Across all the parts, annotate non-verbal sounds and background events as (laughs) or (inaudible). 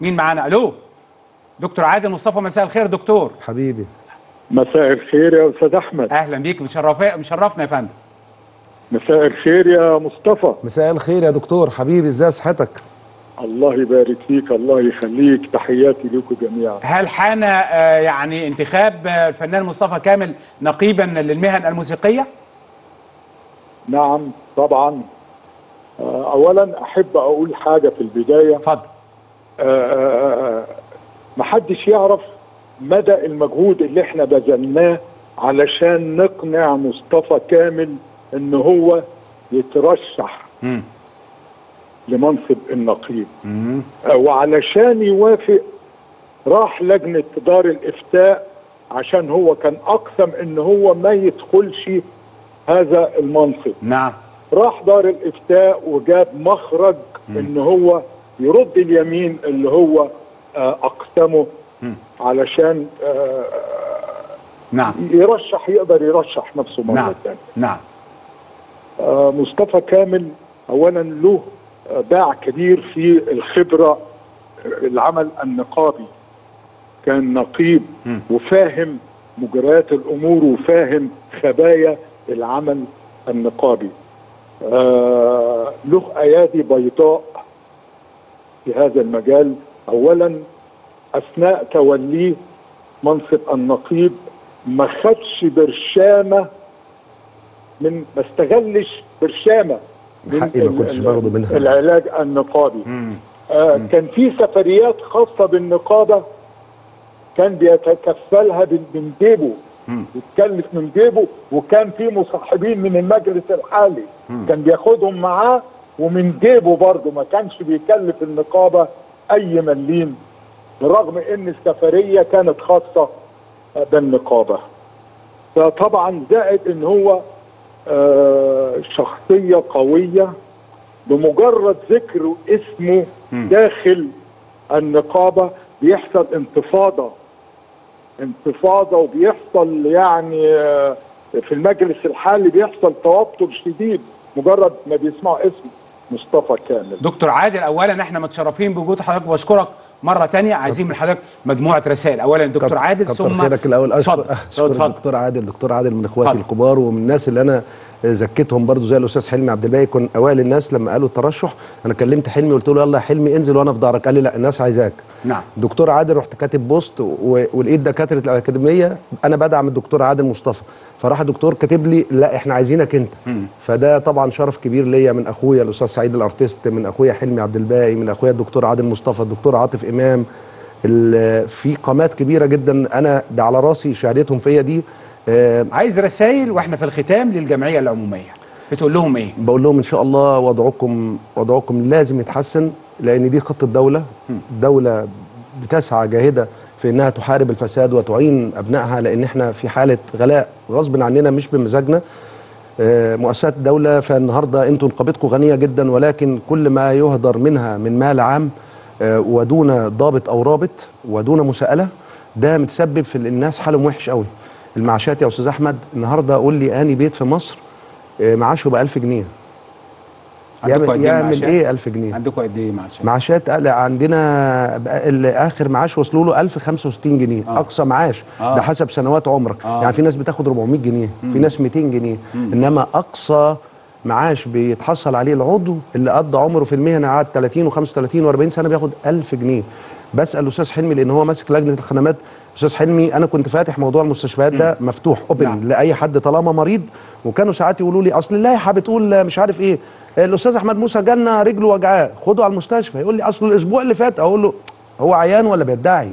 مين معانا؟ ألو؟ دكتور عادل مصطفى مساء الخير يا دكتور. حبيبي. مساء الخير يا أستاذ أحمد. أهلا بيك مشرف مشرفنا يا فندم. مساء الخير يا مصطفى. مساء الخير يا دكتور. حبيبي إزاي صحتك؟ الله يبارك فيك الله يخليك. تحياتي لكم جميعا. هل حان آه، يعني انتخاب آه، الفنان مصطفى كامل نقيبا للمهن الموسيقية؟ نعم طبعا. آه، اولا أحب أقول حاجة في البداية. اتفضل. محدش يعرف مدى المجهود اللي إحنا بذلناه علشان نقنع مصطفى كامل إن هو يترشح مم. لمنصب النقيب. آه، وعلشان يوافق راح لجنة دار الإفتاء عشان هو كان أقسم إن هو ما يدخلش هذا المنصب نعم راح دار الإفتاء وجاب مخرج إن هو يرد اليمين اللي هو آه، أقسمه مم. علشان آه، نعم. يرشح يقدر يرشح نفسه مرة نعم. ثانية نعم. آه، مصطفى كامل اولا له باع كبير في الخبرة العمل النقابي. كان نقيب. وفاهم مجريات الأمور وفاهم خبايا العمل النقابي. آه له أيادي بيضاء في هذا المجال اولا أثناء توليه منصب النقيب ما خدش برشامة من ما استغلش برشامة من حقي ما كنتش باخده منها. العلاج النقابي مم. آه كان في سفريات خاصة بالنقابة كان بيتكفلها من جيبه مم. يتكلف من جيبه وكان في مصاحبين من المجلس الحالي كان بياخدهم معاه ومن جيبه برضه ما كانش بيكلف النقابة أي مليم بالرغم إن السفرية كانت خاصة بالنقابة. فطبعا زائد إن هو آه، شخصية قوية بمجرد ذكر اسمه داخل النقابة بيحصل انتفاضة. انتفاضة وبيحصل يعني آه، في المجلس الحالي بيحصل توتر شديد مجرد ما بيسمعوا اسم مصطفى كامل. دكتور عادل اولا إحنا متشرفين بوجود حضرتك وبشكرك مرة تانية عايزين من حضرتك مجموعة رسائل. اولا دكتور عادل ثم خيرك الأول. اشكر أشكر الدكتور عادل دكتور عادل من إخواتي. الكبار ومن الناس اللي أنا زكيتهم برضو زي الأستاذ حلمي عبد الباقي. كن أوائل الناس لما قالوا الترشح أنا كلمت حلمي قلت له يلا يا حلمي انزل وأنا في ظهرك. قال لي لا الناس عايزاك. نعم. دكتور عادل رحت كاتب بوست ولقيت دكاترة الأكاديمية. أنا بدعم الدكتور عادل مصطفى. فراح الدكتور كاتب لي لا إحنا عايزينك أنت. فده طبعا شرف كبير ليا من أخويا الأستاذ سعيد الأرتيست من أخويا حلمي عبد الباقي من أخويا الدكتور عادل مصطفى الدكتور عاطف امام في قامات كبيرة جدا أنا ده على راسي شهادتهم فيا دي. آه، عايز رسائل وإحنا في الختام للجمعية العمومية. بتقول لهم إيه؟ بقول لهم إن شاء الله وضعكم وضعكم لازم يتحسن لأن دي خطة دولة. دولة بتسعى جاهدة في إنها تحارب الفساد وتعين أبنائها لأن إحنا في حالة غلاء غصب عننا مش بمزاجنا. آه، مؤسسات الدولة فالنهاردة أنتم نقابتكم غنية جدا ولكن كل ما يهدر منها من مال عام ودون ضابط أو رابط ودون مساءلة ده متسبب في الناس حالهم وحش قوي. المعاشات يا أستاذ أحمد النهارده قول لي أني بيت في مصر آه، معاشه بقى 1000 جنيه. يعمل, إيه يعمل؟ إيه 1000 جنيه؟ عندكم قد إيه معاشات؟ معاشات عندنا آخر معاش وصلوا له 1065 جنيه. آه. أقصى معاش. آه. ده حسب سنوات عمرك. آه. يعني في ناس بتاخد 400 جنيه في ناس 200 جنيه. إنما أقصى معاش بيتحصل عليه العضو اللي قضى عمره في المهنة قعد 30 و35 و40 سنة بياخد 1000 جنيه. بسأل الاستاذ حلمي لأن هو ماسك لجنة الخدمات. أستاذ حلمي أنا كنت فاتح موضوع المستشفيات ده مفتوح اوبن نعم. لأي حد طالما مريض. وكانوا ساعات يقولوا لي أصل اللائحه بتقول مش عارف إيه. الأستاذ أحمد موسى جالنا رجله وجعاه. خده على المستشفى. يقول لي أصل الأسبوع اللي فات أقول له هو عيان ولا بيدعي؟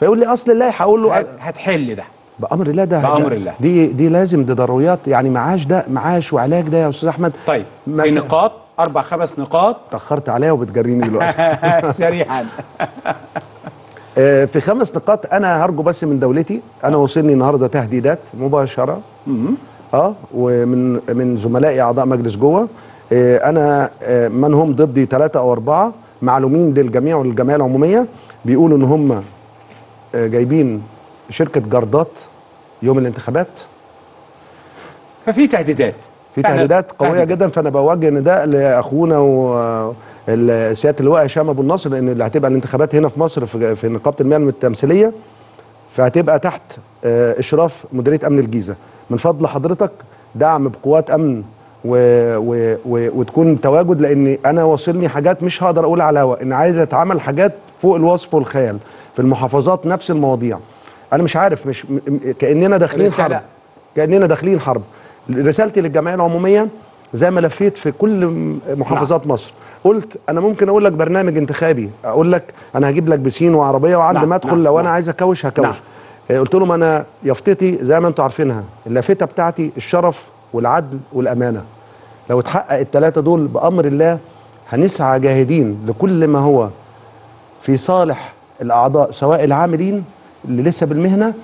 فيقول لي أصل اللائحه أقول له هت- هتحل ده. بأمر الله ده بأمر ده- الله. دي دي لازم دي ضروريات. يعني معاش ده معاش وعلاج ده يا أستاذ أحمد. طيب في نقاط أربع خمس نقاط. اتاخرت عليها وبتجريني دلوقتي. (laughs) سريعا. (laughs) آه، في خمس نقاط أنا هرجو بس من دولتي. أنا وصلني النهارده تهديدات مباشرة. آه ومن من زملائي أعضاء مجلس جوه آه، أنا آه، من هم ضدي ثلاثة أو أربعة. معلومين للجميع وللجمعيه العمومية. بيقولوا إن هم جايبين شركة جردات يوم الانتخابات. ففي تهديدات. في تهديدات قوية تهديدات. جدا فأنا بوجه نداء لأخونا ال- سيادة اللواء هشام أبو النصر لأن اللي هتبقى الانتخابات هنا في مصر في, نقابة المهن التمثيلية فهتبقى تحت آه، إشراف مديرية أمن الجيزة. من فضل حضرتك دعم بقوات أمن و و و وتكون تواجد لأن أنا واصلني حاجات مش هقدر أقول على الهواء إن عايز اتعمل حاجات فوق الوصف والخيال في المحافظات نفس المواضيع. أنا مش عارف مش كأننا داخلين رسالة. حرب. كأننا داخلين حرب. رسالتي للجمعية العمومية زي ما لفيت في كل محافظات مصر. قلت أنا ممكن أقول لك برنامج انتخابي. أقول لك أنا هجيب لك بسين وعربية وعندي نعم، ما أدخل نعم، لو أنا نعم. عايز أكوش هكوش. نعم. آه، قلت لهم أنا يافطتي زي ما أنتم عارفينها اللافته بتاعتي الشرف والعدل والأمانة. لو اتحقق الثلاثه دول بأمر الله هنسعى جاهدين لكل ما هو في صالح الأعضاء سواء العاملين اللي لسه بالمهنة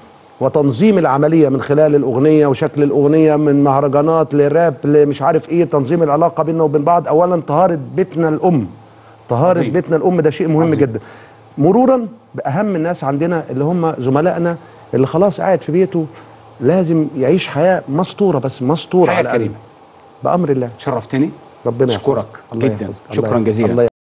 وتنظيم العملية من خلال الأغنية وشكل الأغنية من مهرجانات لراب لمش عارف إيه تنظيم العلاقة بيننا وبين بعض اولا طهارة بيتنا الأم طهارة. بيتنا الأم ده شيء مهم عظيم. جدا مرورا بأهم الناس عندنا اللي هم زملائنا اللي خلاص قاعد في بيته لازم يعيش حياة مسطوره بس مسطوره حياة على. كريمة. بأمر الله شرفتني ربنا. الله جدا. شكرا جزيلا الله